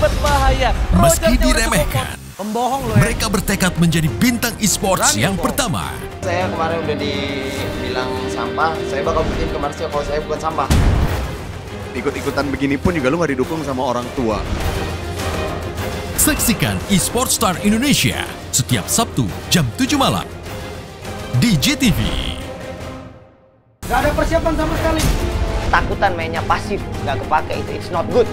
berbahaya. Meski diremehkan, Pembohong loh ya. mereka bertekad menjadi bintang e-sports yang kok. pertama. Saya kemarin udah dibilang sampah, saya bakal buktiin ke Marsio kalau saya bukan sampah. Ikut-ikutan begini pun juga lu gak didukung sama orang tua. Saksikan eSports Star Indonesia setiap Sabtu jam 7 malam di JTV. Gak ada persiapan sama sekali. takutan mainnya pasif nggak kepake itu it's not good